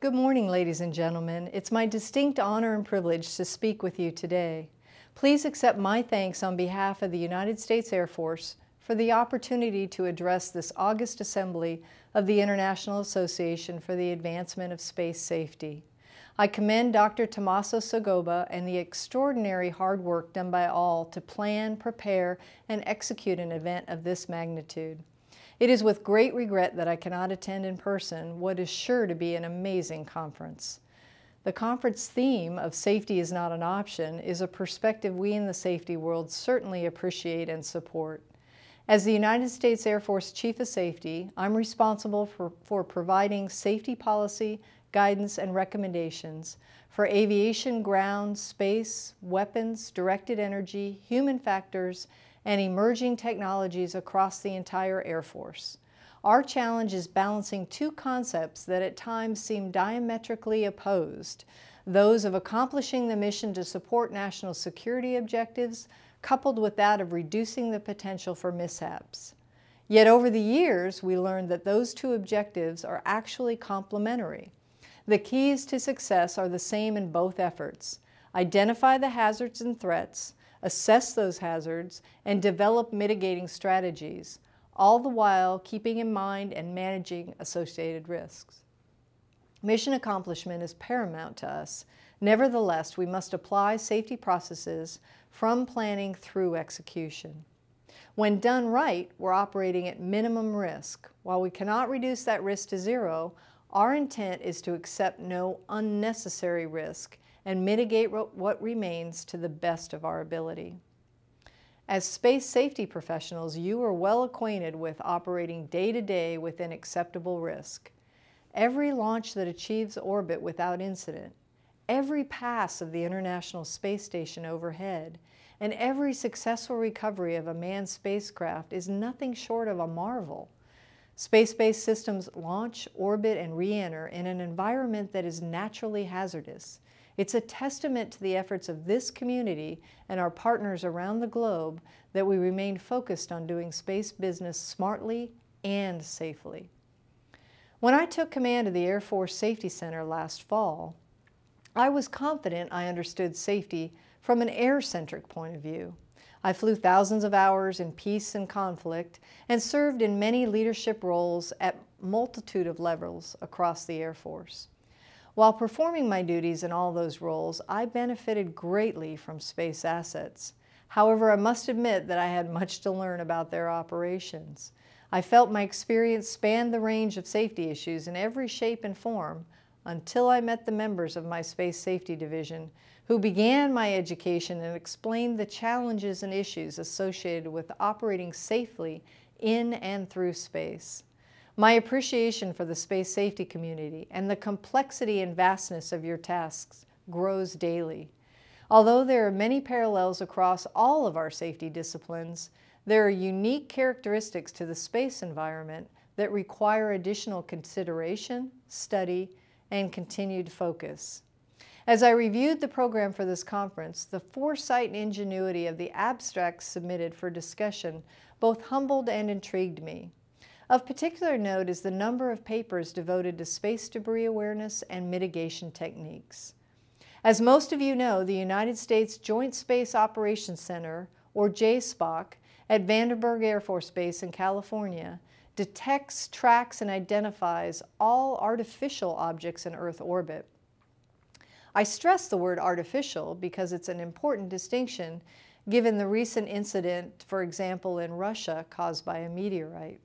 Good morning, ladies and gentlemen. It's my distinct honor and privilege to speak with you today. Please accept my thanks on behalf of the United States Air Force for the opportunity to address this August assembly of the International Association for the Advancement of Space Safety. I commend Dr. Tommaso Sgobba and the extraordinary hard work done by all to plan, prepare, and execute an event of this magnitude. It is with great regret that I cannot attend in person what is sure to be an amazing conference. The conference theme of safety is not an option is a perspective we in the safety world certainly appreciate and support. As the United States Air Force Chief of Safety, I'm responsible for, for providing safety policy, guidance, and recommendations for aviation, ground, space, weapons, directed energy, human factors, and emerging technologies across the entire Air Force. Our challenge is balancing two concepts that at times seem diametrically opposed, those of accomplishing the mission to support national security objectives, coupled with that of reducing the potential for mishaps. Yet over the years, we learned that those two objectives are actually complementary. The keys to success are the same in both efforts. Identify the hazards and threats, assess those hazards, and develop mitigating strategies, all the while keeping in mind and managing associated risks. Mission accomplishment is paramount to us. Nevertheless, we must apply safety processes from planning through execution. When done right, we're operating at minimum risk. While we cannot reduce that risk to zero, our intent is to accept no unnecessary risk and mitigate what remains to the best of our ability. As space safety professionals, you are well acquainted with operating day to day within acceptable risk. Every launch that achieves orbit without incident, every pass of the International Space Station overhead, and every successful recovery of a manned spacecraft is nothing short of a marvel. Space-based systems launch, orbit, and re-enter in an environment that is naturally hazardous. It's a testament to the efforts of this community and our partners around the globe that we remain focused on doing space business smartly and safely. When I took command of the Air Force Safety Center last fall, I was confident I understood safety from an air-centric point of view. I flew thousands of hours in peace and conflict and served in many leadership roles at multitude of levels across the Air Force. While performing my duties in all those roles, I benefited greatly from space assets. However, I must admit that I had much to learn about their operations. I felt my experience spanned the range of safety issues in every shape and form until I met the members of my Space Safety Division who began my education and explained the challenges and issues associated with operating safely in and through space. My appreciation for the space safety community and the complexity and vastness of your tasks grows daily. Although there are many parallels across all of our safety disciplines, there are unique characteristics to the space environment that require additional consideration, study, and continued focus. As I reviewed the program for this conference, the foresight and ingenuity of the abstracts submitted for discussion both humbled and intrigued me. Of particular note is the number of papers devoted to space debris awareness and mitigation techniques. As most of you know, the United States Joint Space Operations Center, or JSPOC, at Vandenberg Air Force Base in California, detects, tracks, and identifies all artificial objects in Earth orbit. I stress the word artificial because it's an important distinction given the recent incident, for example, in Russia caused by a meteorite.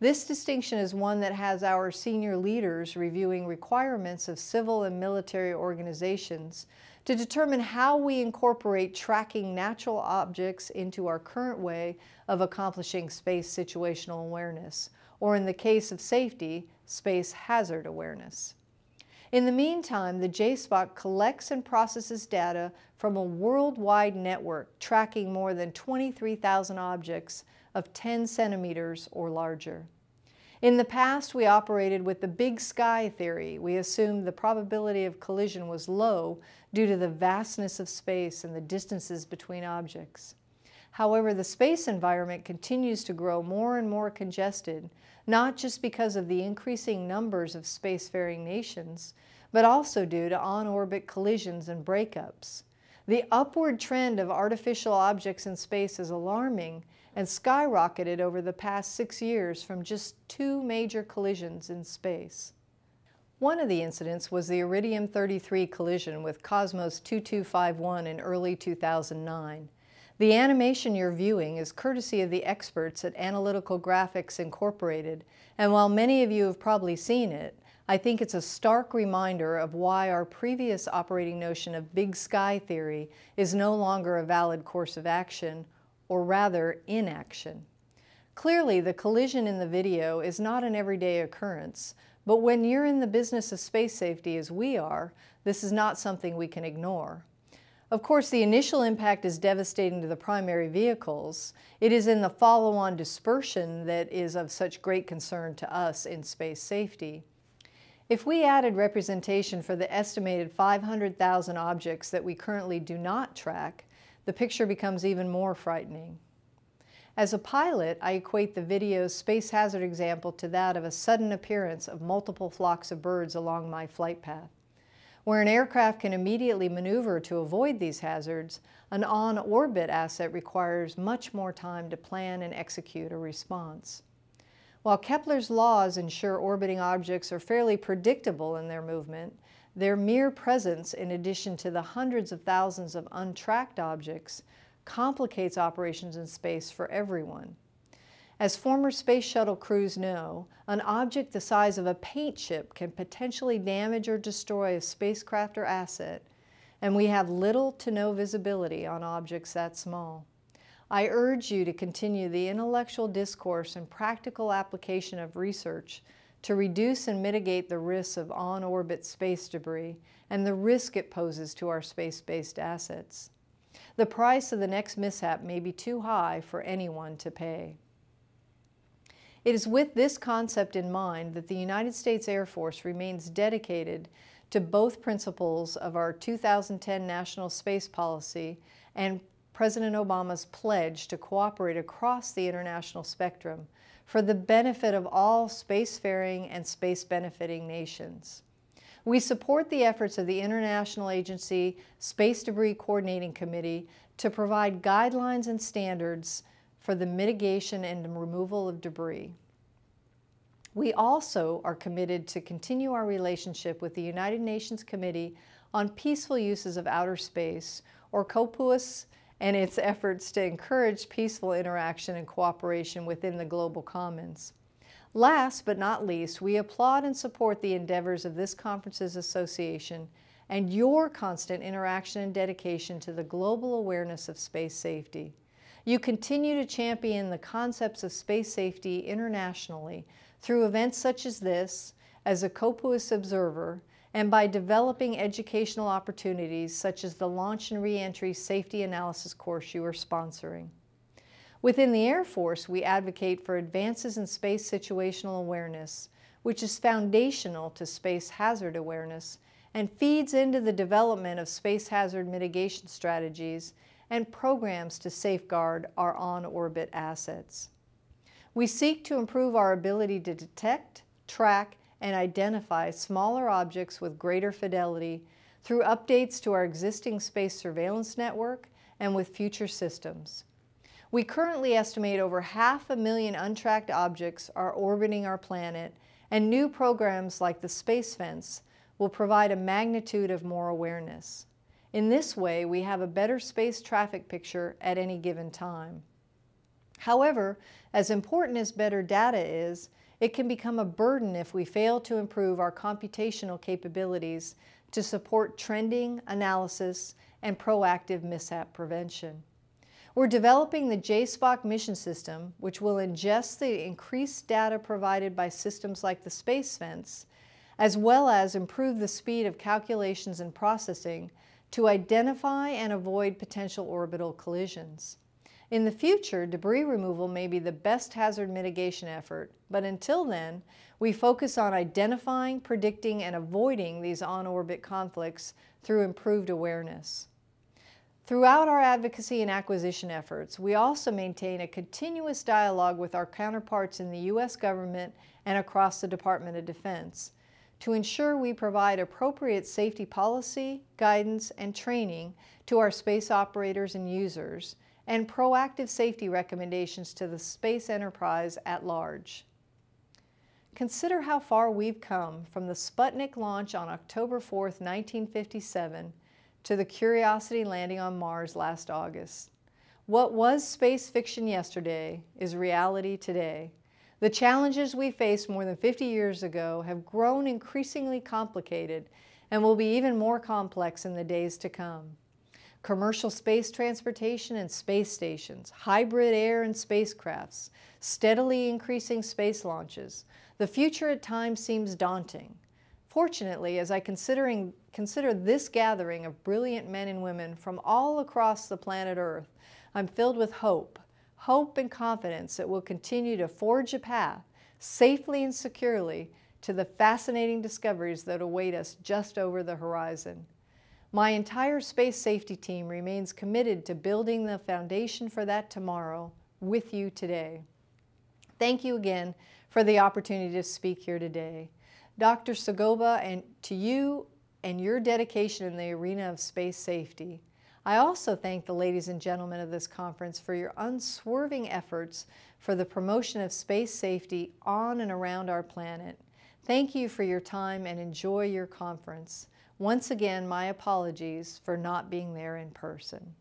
This distinction is one that has our senior leaders reviewing requirements of civil and military organizations to determine how we incorporate tracking natural objects into our current way of accomplishing space situational awareness, or in the case of safety, space hazard awareness. In the meantime, the JSPOC collects and processes data from a worldwide network tracking more than 23,000 objects of 10 centimeters or larger. In the past, we operated with the big sky theory. We assumed the probability of collision was low due to the vastness of space and the distances between objects. However, the space environment continues to grow more and more congested, not just because of the increasing numbers of spacefaring nations, but also due to on-orbit collisions and breakups. The upward trend of artificial objects in space is alarming and skyrocketed over the past six years from just two major collisions in space. One of the incidents was the Iridium 33 collision with Cosmos 2251 in early 2009. The animation you're viewing is courtesy of the experts at Analytical Graphics Incorporated, and while many of you have probably seen it, I think it's a stark reminder of why our previous operating notion of big sky theory is no longer a valid course of action, or rather inaction. Clearly, the collision in the video is not an everyday occurrence, but when you're in the business of space safety as we are, this is not something we can ignore. Of course, the initial impact is devastating to the primary vehicles. It is in the follow-on dispersion that is of such great concern to us in space safety. If we added representation for the estimated 500,000 objects that we currently do not track, the picture becomes even more frightening. As a pilot, I equate the video's space hazard example to that of a sudden appearance of multiple flocks of birds along my flight path. Where an aircraft can immediately maneuver to avoid these hazards, an on-orbit asset requires much more time to plan and execute a response. While Kepler's laws ensure orbiting objects are fairly predictable in their movement, their mere presence, in addition to the hundreds of thousands of untracked objects, complicates operations in space for everyone. As former space shuttle crews know, an object the size of a paint chip can potentially damage or destroy a spacecraft or asset, and we have little to no visibility on objects that small. I urge you to continue the intellectual discourse and practical application of research to reduce and mitigate the risks of on-orbit space debris and the risk it poses to our space-based assets. The price of the next mishap may be too high for anyone to pay. It is with this concept in mind that the United States Air Force remains dedicated to both principles of our 2010 National Space Policy and President Obama's pledge to cooperate across the international spectrum for the benefit of all spacefaring and space benefiting nations. We support the efforts of the International Agency Space Debris Coordinating Committee to provide guidelines and standards for the mitigation and removal of debris. We also are committed to continue our relationship with the United Nations Committee on Peaceful Uses of Outer Space, or COPUOS and its efforts to encourage peaceful interaction and cooperation within the global commons. Last but not least, we applaud and support the endeavors of this conference's association and your constant interaction and dedication to the global awareness of space safety. You continue to champion the concepts of space safety internationally through events such as this, as a COPUOS observer, and by developing educational opportunities such as the Launch and Reentry Safety Analysis course you are sponsoring. Within the Air Force, we advocate for advances in space situational awareness, which is foundational to space hazard awareness and feeds into the development of space hazard mitigation strategies and programs to safeguard our on-orbit assets. We seek to improve our ability to detect, track, and identify smaller objects with greater fidelity through updates to our existing space surveillance network and with future systems. We currently estimate over half a million untracked objects are orbiting our planet, and new programs like the Space Fence will provide a magnitude of more awareness. In this way, we have a better space traffic picture at any given time. However, as important as better data is, it can become a burden if we fail to improve our computational capabilities to support trending, analysis, and proactive mishap prevention. We're developing the JSPOC mission system, which will ingest the increased data provided by systems like the Space Fence, as well as improve the speed of calculations and processing to identify and avoid potential orbital collisions. In the future, debris removal may be the best hazard mitigation effort, but until then, we focus on identifying, predicting, and avoiding these on-orbit conflicts through improved awareness. Throughout our advocacy and acquisition efforts, we also maintain a continuous dialogue with our counterparts in the U.S. government and across the Department of Defense to ensure we provide appropriate safety policy, guidance, and training to our space operators and users, and proactive safety recommendations to the space enterprise at large. Consider how far we've come from the Sputnik launch on October 4, 1957, to the Curiosity landing on Mars last August. What was space fiction yesterday is reality today. The challenges we faced more than 50 years ago have grown increasingly complicated and will be even more complex in the days to come. Commercial space transportation and space stations, hybrid air and spacecrafts, steadily increasing space launches. The future at times seems daunting. Fortunately, as I considering, consider this gathering of brilliant men and women from all across the planet Earth, I'm filled with hope, hope and confidence that we'll continue to forge a path safely and securely to the fascinating discoveries that await us just over the horizon. My entire space safety team remains committed to building the foundation for that tomorrow with you today. Thank you again for the opportunity to speak here today. Dr. Sgobba, and to you and your dedication in the arena of space safety. I also thank the ladies and gentlemen of this conference for your unswerving efforts for the promotion of space safety on and around our planet. Thank you for your time and enjoy your conference. Once again, my apologies for not being there in person.